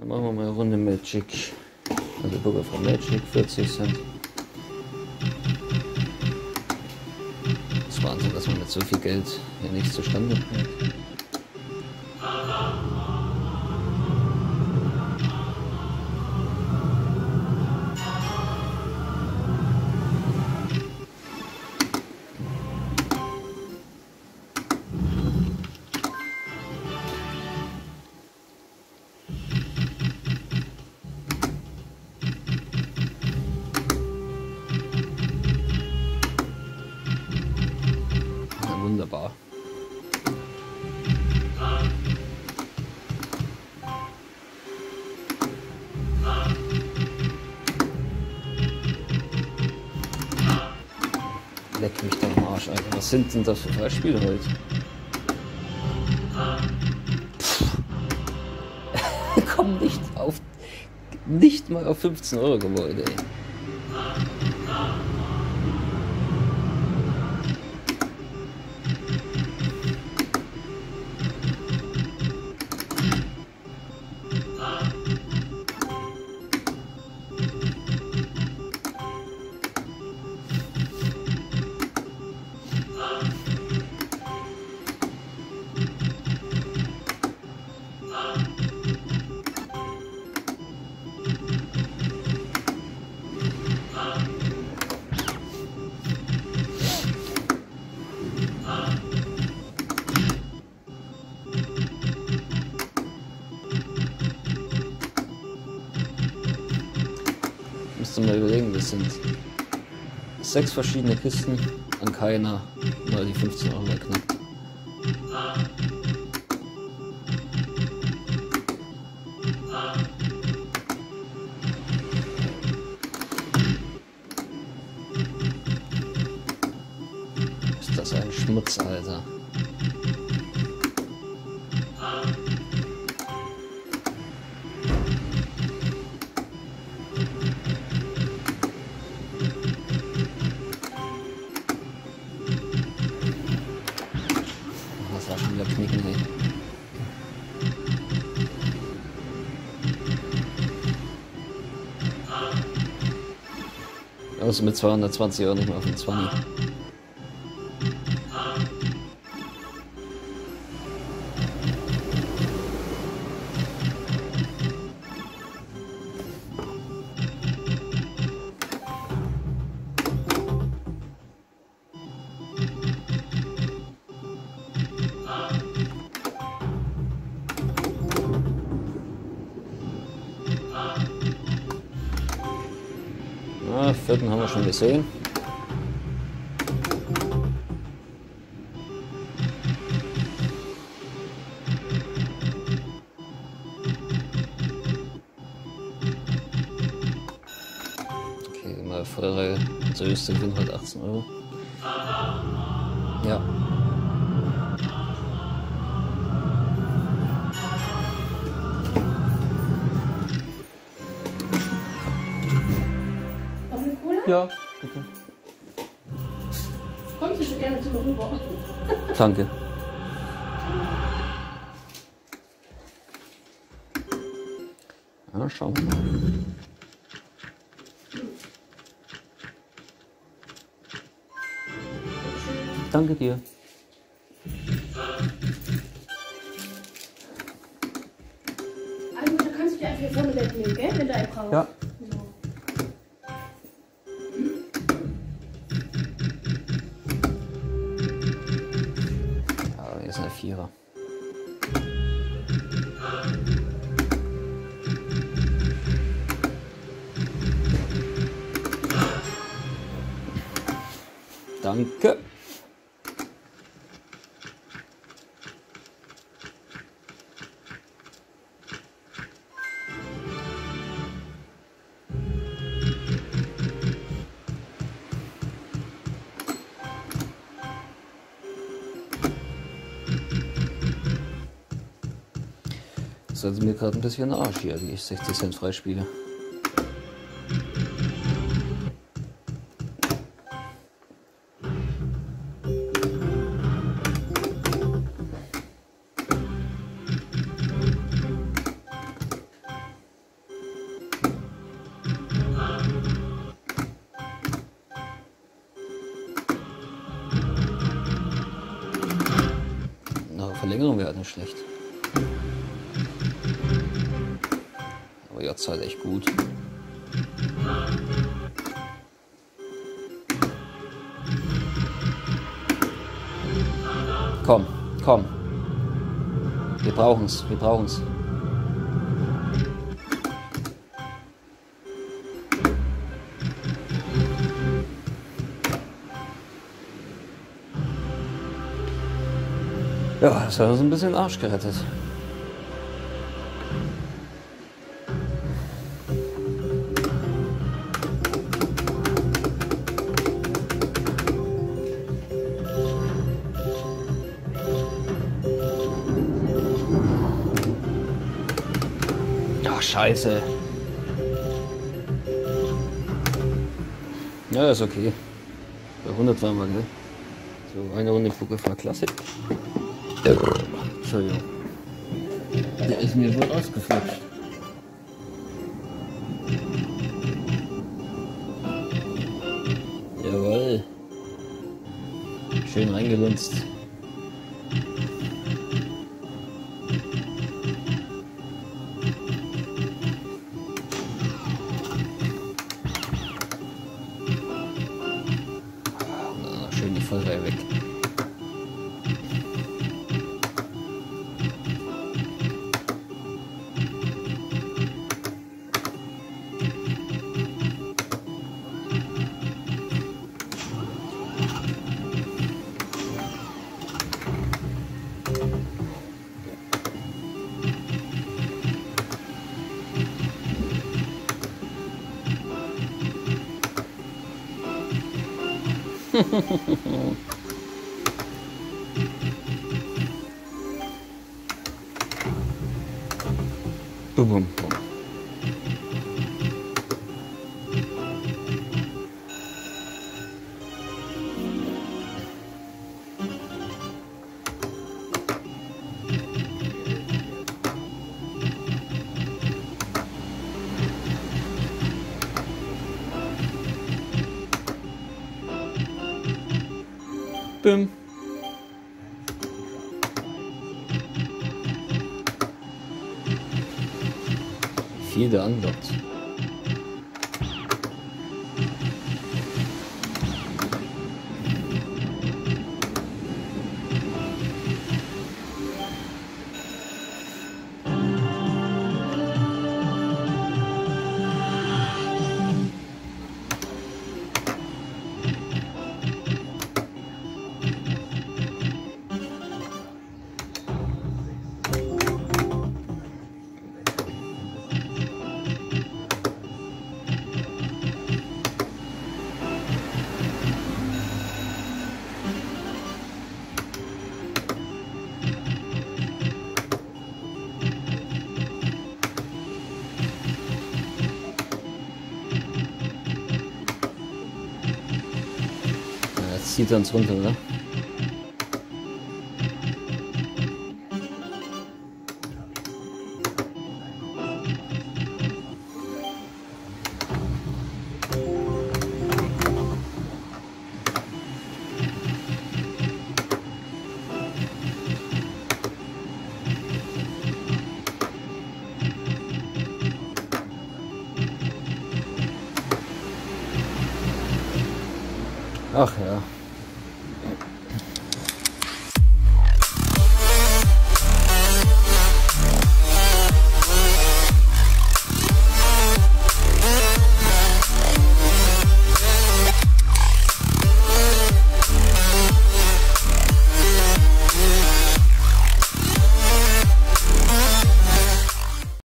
Dann machen wir mal eine Runde Magic. Also Burger von Magic, 40 Cent. Das ist Wahnsinn, dass man mit so viel Geld hier nichts zustande bringt. Leck mich doch am Arsch, Alter. Was sind denn das für Beispiele heute? Komm nicht auf. Nicht mal auf 15 Euro Gebäude, ey. Das sind sechs verschiedene Kisten an keiner mal die 15 Euro geknackt. Ist das ein Schmutz, Alter. Also mit 220 Euro nicht mehr auf den 20. Vierten haben wir schon gesehen. Okay, mal Feuerreihe. Unser höchster Gewinn hat 18 Euro. Ja. Ja, bitte. Kommst du schon gerne zu mir rüber? Danke. Ja, schauen wir mal. Danke dir. Also, da kannst du dir einfach hier vorne wegnehmen, gell? Wenn du einen brauchst. Ja, Vierer. Danke. ist also mir gerade ein bisschen Arsch hier, die ich 60 Cent freispiele. Verlängerung wäre halt nicht schlecht. Aber jetzt halt echt gut. Komm, komm. Wir brauchen's, wir brauchen's. Ja, das hat uns ein bisschen Arsch gerettet. Scheiße. Ja, ist okay. Bei 100 waren wir, gell? So, eine Runde Pokerfahr Klassik. Entschuldigung. Der ist mir wohl ausgeflutscht. Jawohl. Schön reingelunzt. Bum, bum, bum. Bim. Viele andockt. Zieht er uns runter, oder?